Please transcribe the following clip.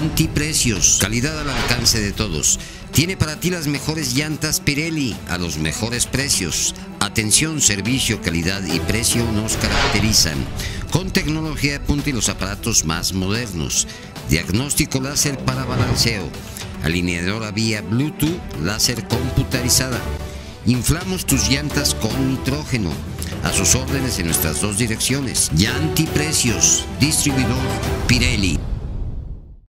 Yanti Precios, calidad al alcance de todos. Tiene para ti las mejores llantas Pirelli a los mejores precios. Atención, servicio, calidad y precio nos caracterizan. Con tecnología de punta y los aparatos más modernos. Diagnóstico láser para balanceo. Alineadora vía Bluetooth, láser computarizada. Inflamos tus llantas con nitrógeno. A sus órdenes en nuestras dos direcciones. Yanti Precios, distribuidor Pirelli.